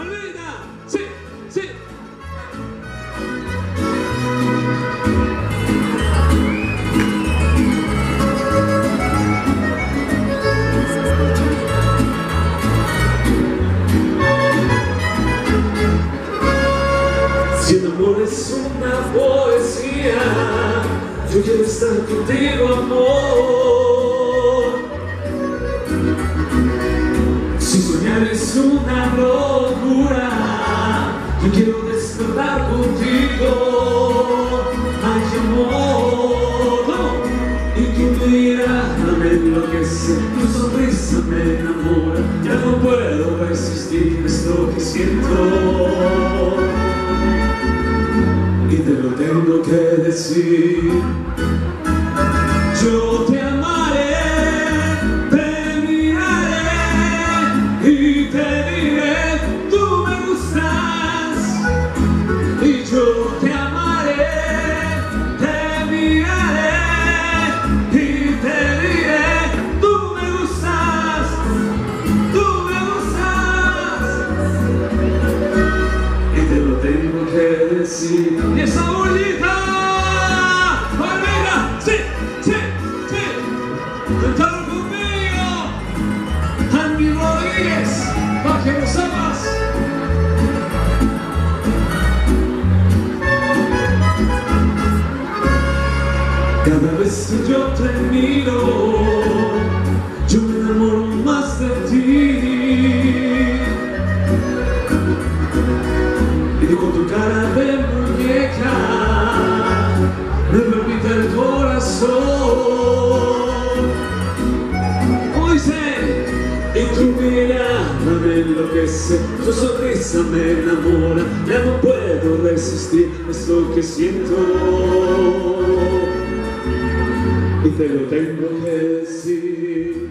Palmita, sí, sí. Si el amor es una poesía, yo quiero estar contigo, amor. Si soñar es una locura, mirada me enloquece, tu sonrisa me enamora, ya no puedo resistir, es lo que siento y te lo tengo que decir. Y esa bolita, Palmira, sí, sí, sí, cantaron conmigo, Andy Rodríguez, para que. Cada vez que yo te miro, yo me enamoro más de ti. Y con tu cara de muñeca me permite el corazón. Hoy sé, y tu mirada me enloquece, tu sonrisa me enamora, ya no puedo resistir, es lo que siento. Y te lo tengo que decir.